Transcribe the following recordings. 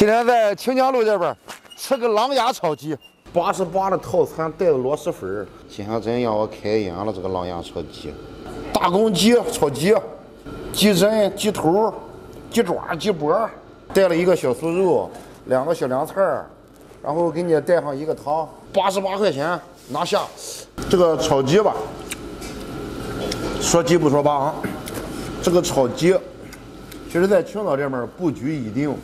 今天在清江路这边吃个狼牙炒鸡，八十八的套餐带着螺蛳粉儿，今天真让我开眼了。这个狼牙炒鸡，大公鸡炒鸡，鸡胗、鸡头、鸡爪、鸡脖，带了一个小酥肉，两个小凉菜儿，然后给你带上一个汤，八十八块钱拿下。这个炒鸡吧，说鸡不说八啊，这个炒鸡，其实在青岛这边布局已定。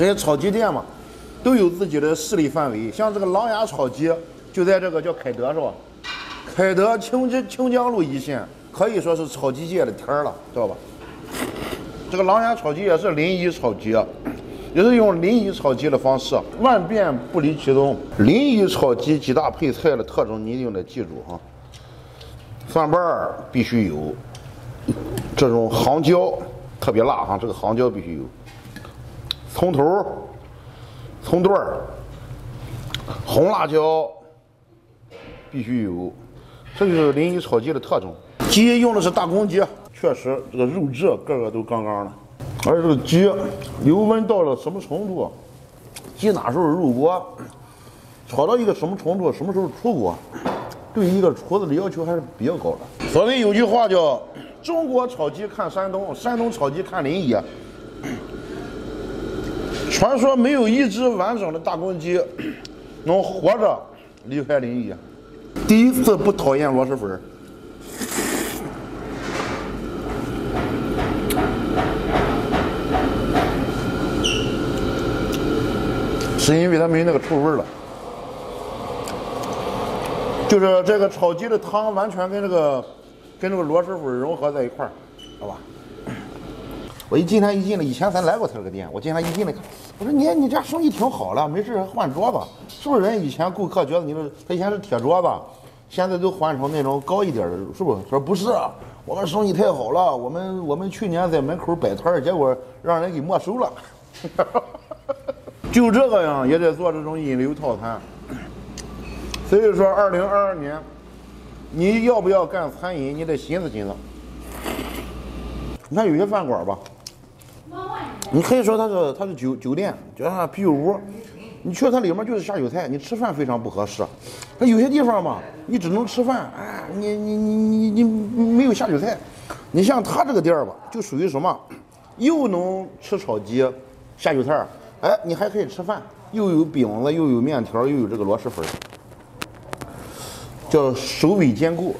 这些炒鸡店嘛，都有自己的势力范围。像这个狼牙炒鸡，就在这个叫凯德是吧？凯德清江清江路一线，可以说是炒鸡界的天儿了，知道吧？这个狼牙炒鸡也是临沂炒鸡，也是用临沂炒鸡的方式，万变不离其宗。临沂炒鸡几大配菜的特征，你一定得记住哈。蒜瓣儿必须有，这种杭椒特别辣哈，这个杭椒必须有。葱头、葱段儿、红辣椒必须有，这就是临沂炒鸡的特征。鸡用的是大公鸡，确实这个肉质个个都杠杠的，而且这个鸡油温到了什么程度，鸡哪时候入锅，炒到一个什么程度，什么时候出锅，对一个厨子的要求还是比较高的。所谓有句话叫“中国炒鸡看山东，山东炒鸡看临沂”。传说没有一只完整的大公鸡 能活着离开临沂。第一次不讨厌螺蛳粉，是因为它没那个臭味了。就是这个炒鸡的汤完全跟这个跟这个螺蛳粉融合在一块儿，好吧？我一今天一进来，以前咱来过他这个店。我今天一进来看，我说你你这生意挺好了，没事换桌子，是不是？人以前顾客觉得你这他以前是铁桌子，现在都换成那种高一点的，是不是？他说不是，我们生意太好了，我们我们去年在门口摆摊结果让人给没收了。就这个呀，也得做这种引流套餐。所以说，二零二二年你要不要干餐饮，你得寻思寻思。你看有些饭馆吧。你可以说它是它是酒酒店，就像啤酒屋，你去它里面就是下酒菜，你吃饭非常不合适。那有些地方嘛，你只能吃饭，哎，你你你你你没有下酒菜。你像他这个店儿吧，就属于什么，又能吃炒鸡、下酒菜，哎，你还可以吃饭，又有饼子，又有面条，又有这个螺蛳粉，叫首尾兼顾。